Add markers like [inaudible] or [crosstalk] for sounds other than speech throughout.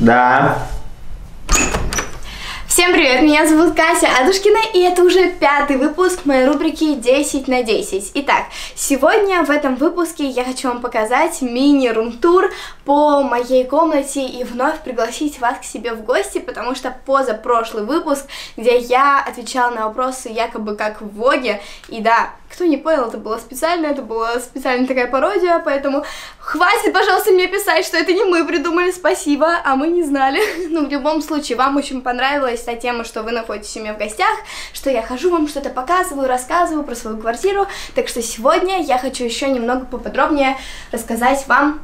Да. Всем привет, меня зовут Катя Адушкина, и это уже пятый выпуск моей рубрики 10 на 10. Итак, сегодня в этом выпуске я хочу вам показать мини-рум-тур по моей комнате и вновь пригласить вас к себе в гости, потому что позапрошлый выпуск, где я отвечала на вопросы якобы как в Воге, и да, кто не понял, это было специально, это была специальная такая пародия, поэтому хватит, пожалуйста, мне писать, что это не мы придумали, спасибо, а мы не знали. [laughs] Ну, в любом случае, вам очень понравилась та тема, что вы находитесь у меня в гостях, что я хожу, вам что-то показываю, рассказываю про свою квартиру, так что сегодня я хочу еще немного поподробнее рассказать вам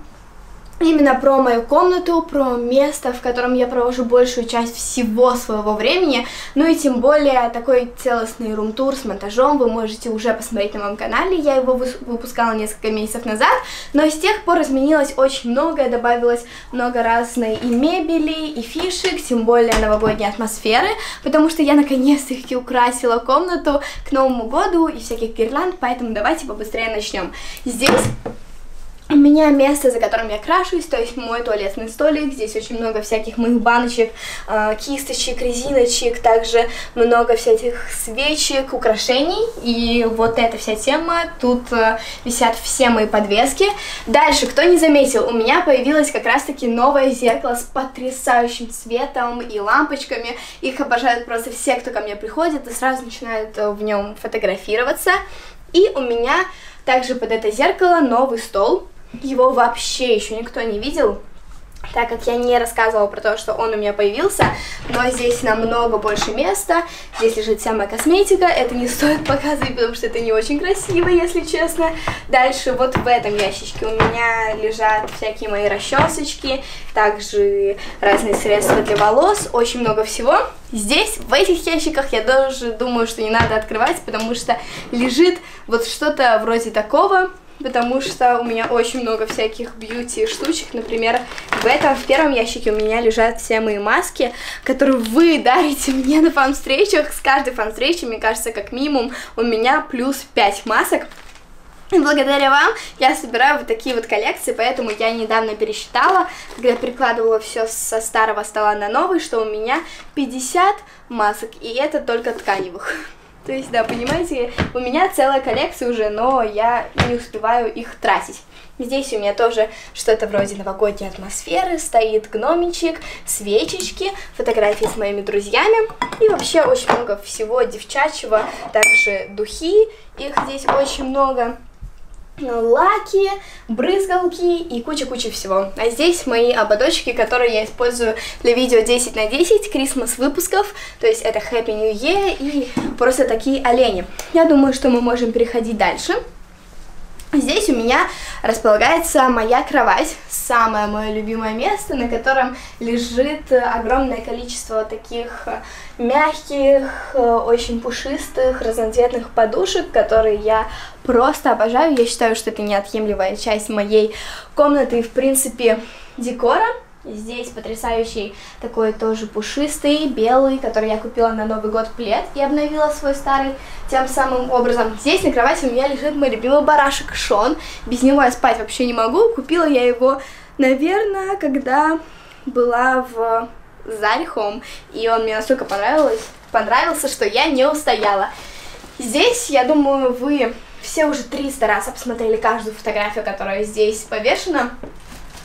именно про мою комнату, про место, в котором я провожу большую часть всего своего времени, ну и тем более такой целостный рум-тур с монтажом. Вы можете уже посмотреть на моем канале, я его выпускала несколько месяцев назад, но с тех пор изменилось очень многое, добавилось много разной и мебели, и фишек, тем более новогодней атмосферы, потому что я наконец-таки украсила комнату к Новому году и всяких гирлянд, поэтому давайте побыстрее начнем. Здесь у меня место, за которым я крашусь, то есть мой туалетный столик, здесь очень много всяких моих баночек, э, кисточек, резиночек, также много всяких свечек, украшений, и вот эта вся тема, тут э, висят все мои подвески. Дальше, кто не заметил, у меня появилось как раз-таки новое зеркало с потрясающим цветом и лампочками, их обожают просто все, кто ко мне приходит, и сразу начинают э, в нем фотографироваться, и у меня также под это зеркало новый стол, его вообще еще никто не видел, так как я не рассказывала про то, что он у меня появился, но здесь намного больше места, здесь лежит вся моя косметика, это не стоит показывать, потому что это не очень красиво, если честно. Дальше вот в этом ящичке у меня лежат всякие мои расчесочки, также разные средства для волос, очень много всего. Здесь, в этих ящиках, я даже думаю, что не надо открывать, потому что лежит вот что-то вроде такого, потому что у меня очень много всяких бьюти штучек. Например, в этом, в первом ящике у меня лежат все мои маски, которые вы дарите мне на фан-встречах. С каждой фан-встречи, мне кажется, как минимум у меня плюс 5 масок. И благодаря вам я собираю вот такие вот коллекции, поэтому я недавно пересчитала, когда перекладывала все со старого стола на новый, что у меня 50 масок, и это только тканевых. То есть, да, понимаете, у меня целая коллекция уже, но я не успеваю их тратить. Здесь у меня тоже что-то вроде новогодней атмосферы, стоит гномичек, свечечки, фотографии с моими друзьями и вообще очень много всего девчачьего, также духи, их здесь очень много лаки, брызгалки и куча-куча всего. А здесь мои ободочки, которые я использую для видео 10 на 10, крисмас выпусков, то есть это Happy New Year и просто такие олени. Я думаю, что мы можем переходить дальше. Здесь у меня располагается моя кровать, самое мое любимое место, на котором лежит огромное количество таких мягких, очень пушистых, разноцветных подушек, которые я просто обожаю. Я считаю, что это неотъемлемая часть моей комнаты и, в принципе, декора. Здесь потрясающий такой тоже пушистый, белый, который я купила на Новый год плед и обновила свой старый тем самым образом. Здесь на кровати у меня лежит мой любимый барашек Шон. Без него я спать вообще не могу. Купила я его, наверное, когда была в Заре и он мне настолько понравилось, понравился, что я не устояла. Здесь, я думаю, вы все уже 300 раз обсмотрели каждую фотографию, которая здесь повешена.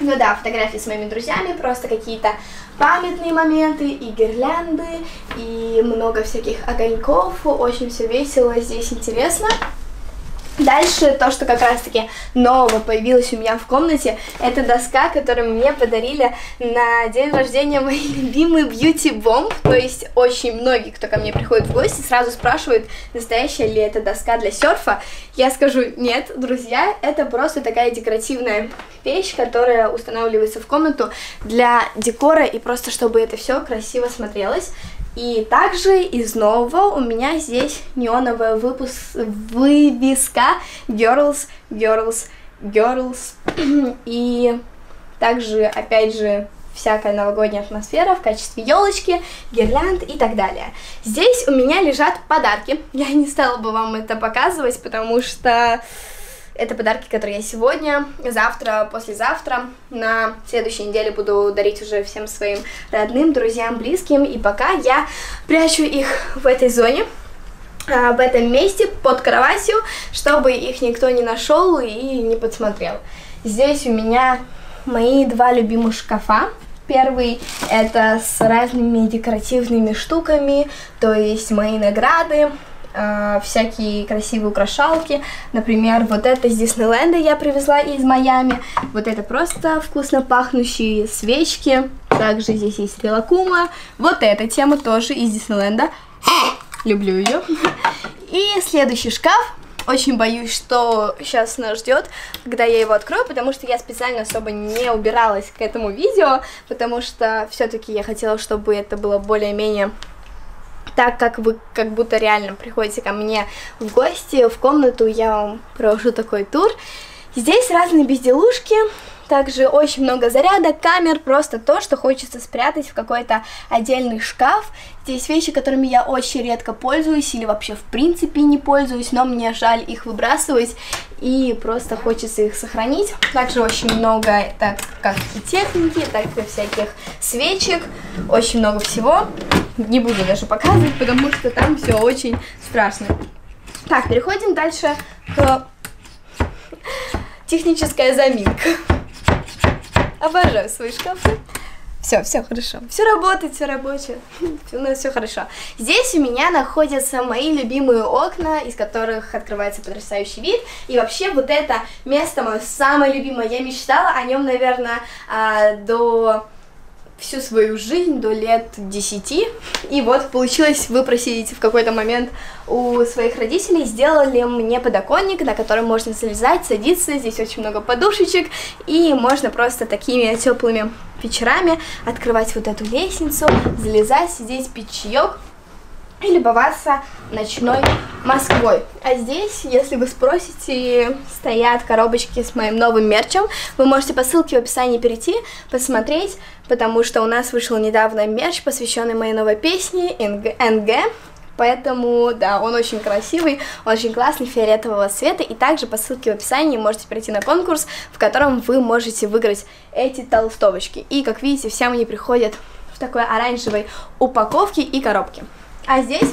Ну да, фотографии с моими друзьями, просто какие-то памятные моменты, и гирлянды, и много всяких огоньков, очень все весело, здесь интересно. Дальше то, что как раз-таки нового появилось у меня в комнате, это доска, которую мне подарили на день рождения моей [laughs] любимой Beauty Bomb. То есть очень многие, кто ко мне приходит в гости, сразу спрашивают, настоящая ли это доска для серфа. Я скажу, нет, друзья, это просто такая декоративная вещь, которая устанавливается в комнату для декора и просто чтобы это все красиво смотрелось. И также из нового у меня здесь неоновая выпуск, вывеска Girls, Girls, Girls. [clears throat] И также, опять же, всякая новогодняя атмосфера в качестве елочки, гирлянд и так далее. Здесь у меня лежат подарки. Я не стала бы вам это показывать, потому что Это подарки, которые я сегодня, завтра, послезавтра, на следующей неделе буду дарить уже всем своим родным, друзьям, близким. И пока я прячу их в этой зоне, а, в этом месте под кроватью, чтобы их никто не нашел и не подсмотрел. Здесь у меня мои два любимых шкафа. Первый это с разными декоративными штуками, то есть мои награды, э, всякие красивые украшалки. Например, вот это с Диснейленда я привезла из Майами. Вот это просто вкусно пахнущие свечки. Также здесь есть релакума. Вот эта тема тоже из Диснейленда. Люблю ее. И следующий шкаф очень боюсь, что сейчас нас ждет, когда я его открою, потому что я специально особо не убиралась к этому видео, потому что все-таки я хотела, чтобы это было более-менее так, как вы как будто реально приходите ко мне в гости, в комнату, я вам провожу такой тур. Здесь разные безделушки, также очень много заряда, камер, просто то, что хочется спрятать в какой-то отдельный шкаф. Здесь вещи, которыми я очень редко пользуюсь или вообще в принципе не пользуюсь, но мне жаль их выбрасывать и просто хочется их сохранить. Также очень много, так как и техники, так и всяких свечек, очень много всего. Не буду даже показывать, потому что там все очень страшно. Так, переходим дальше к техническая заминка. Обожаю свои шкафы. Все, все хорошо. Все работает, все рабочее. [laughs] У нас все хорошо. Здесь у меня находятся мои любимые окна, из которых открывается потрясающий вид. И вообще вот это место мое самое любимое. Я мечтала о нем, наверное, а, до всю свою жизнь до лет 10. И вот получилось выпросить в какой-то момент у своих родителей. Сделали мне подоконник, на который можно залезать, садиться. Здесь очень много подушечек. И можно просто такими теплыми вечерами открывать вот эту лестницу, залезать, сидеть, пить чаек и любоваться ночной Москвой. А здесь, если вы спросите, стоят коробочки с моим новым мерчем. Вы можете по ссылке в описании перейти, посмотреть, потому что у нас вышел недавно мерч, посвященный моей новой песне НГ. Поэтому, да, он очень красивый, очень классный, фиолетового цвета. И также по ссылке в описании можете пройти на конкурс, в котором вы можете выиграть эти толстовочки. И, как видите, все они приходят в такой оранжевой упаковке и коробке. А здесь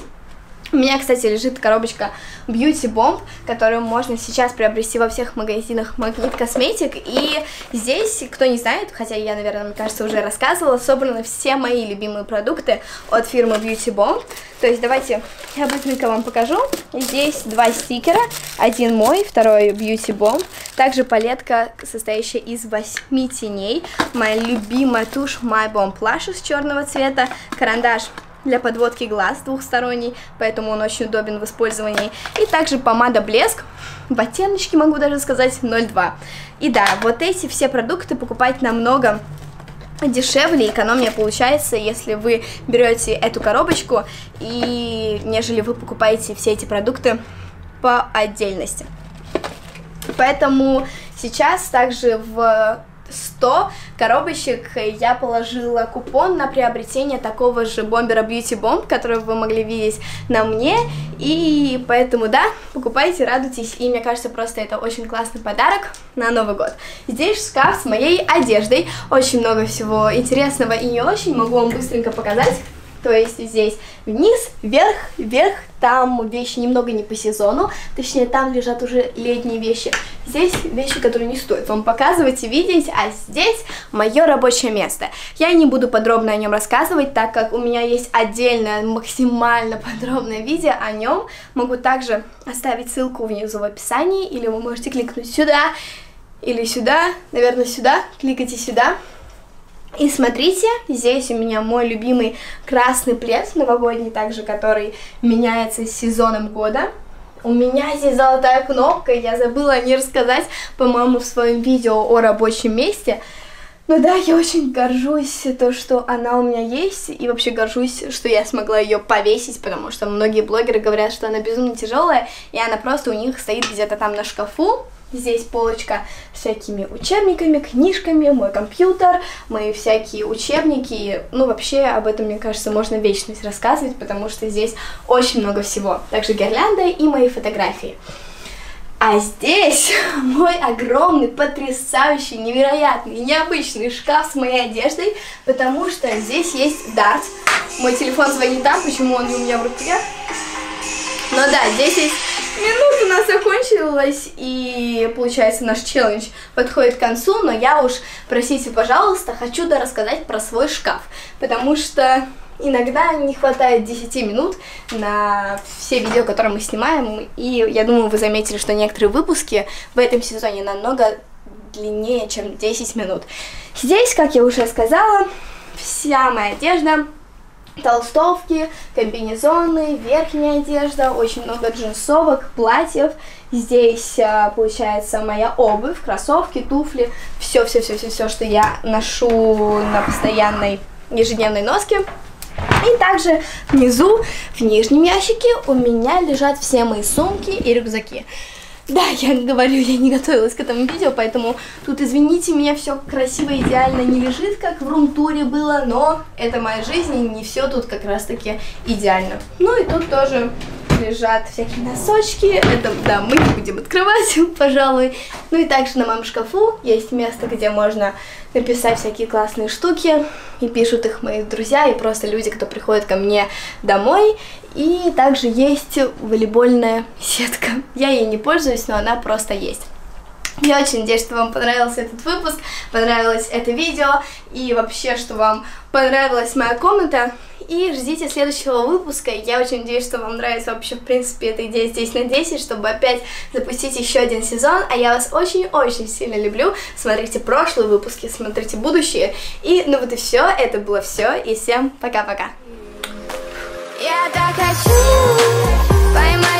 у меня, кстати, лежит коробочка Beauty Bomb, которую можно сейчас приобрести во всех магазинах Магнит Косметик. И здесь, кто не знает, хотя я, наверное, мне кажется, уже рассказывала, собраны все мои любимые продукты от фирмы Beauty Bomb. То есть давайте я быстренько вам покажу. Здесь два стикера. Один мой, второй Beauty Bomb. Также палетка, состоящая из восьми теней. Моя любимая тушь My Bomb Lashes черного цвета. Карандаш для подводки глаз двухсторонний, поэтому он очень удобен в использовании. И также помада блеск, в оттеночке могу даже сказать 0,2. И да, вот эти все продукты покупать намного дешевле и экономнее получается, если вы берете эту коробочку и нежели вы покупаете все эти продукты по отдельности. Поэтому сейчас также в 100 коробочек я положила купон на приобретение такого же бомбера Beauty Bomb, который вы могли видеть на мне, и поэтому, да, покупайте, радуйтесь, и мне кажется, просто это очень классный подарок на Новый год. Здесь шкаф с моей одеждой, очень много всего интересного и не очень, могу вам быстренько показать. То есть здесь вниз, вверх, вверх, там вещи немного не по сезону, точнее там лежат уже летние вещи. Здесь вещи, которые не стоит вам показывать и видеть, а здесь мое рабочее место. Я не буду подробно о нем рассказывать, так как у меня есть отдельное максимально [laughs] подробное видео о нем. Могу также оставить ссылку внизу в описании, или вы можете кликнуть сюда, или сюда, наверное сюда, кликайте сюда. И смотрите, здесь у меня мой любимый красный плед новогодний, также который меняется с сезоном года. У меня здесь золотая кнопка, я забыла о ней рассказать, по-моему, в своем видео о рабочем месте. Но да, я очень горжусь то, что она у меня есть, и вообще горжусь, что я смогла ее повесить, потому что многие блогеры говорят, что она безумно тяжелая, и она просто у них стоит где-то там на шкафу, Здесь полочка с всякими учебниками, книжками, мой компьютер, мои всякие учебники. Ну, вообще, об этом, мне кажется, можно вечность рассказывать, потому что здесь очень много всего. Также гирлянда и мои фотографии. А здесь [laughs] мой огромный, потрясающий, невероятный, необычный шкаф с моей одеждой, потому что здесь есть дарт. Мой телефон звонит там, почему он не у меня в руке. Но да, 10 минут у нас закончилось, и получается наш челлендж подходит к концу, но я уж, простите, пожалуйста, хочу да рассказать про свой шкаф, потому что иногда не хватает 10 минут на все видео, которые мы снимаем, и я думаю, вы заметили, что некоторые выпуски в этом сезоне намного длиннее, чем 10 минут. Здесь, как я уже сказала, вся моя одежда, толстовки, комбинезоны, верхняя одежда, очень много джинсовок, платьев. Здесь а, получается моя обувь, кроссовки, туфли, все-все-все-все, что я ношу на постоянной ежедневной носке. И также внизу, в нижнем ящике, у меня лежат все мои сумки и рюкзаки. Да, я говорю, я не готовилась к этому видео, поэтому тут, извините меня, все красиво, идеально не лежит, как в румтуре было, но это моя жизнь, и не все тут как раз-таки идеально. Ну и тут тоже лежат всякие носочки. Это, да, мы не будем открывать, [laughs] пожалуй. Ну и также на моем шкафу есть место, где можно написать всякие классные штуки. И пишут их мои друзья и просто люди, кто приходит ко мне домой. И также есть волейбольная сетка. [laughs] Я ей не пользуюсь, но она просто есть. Я очень надеюсь, что вам понравился этот выпуск, понравилось это видео и вообще, что вам понравилась моя комната. И ждите следующего выпуска. Я очень надеюсь, что вам нравится вообще, в принципе, эта идея здесь на 10, чтобы опять запустить еще один сезон. А я вас очень-очень сильно люблю. Смотрите прошлые выпуски, смотрите будущие. И ну вот и все. Это было все. И всем пока-пока. Я так хочу поймать